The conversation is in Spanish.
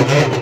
Amen.